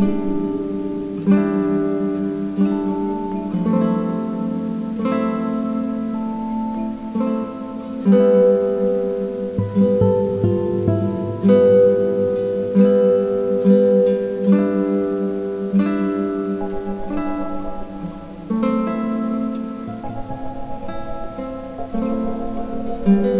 thank mm -hmm. you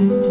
moment.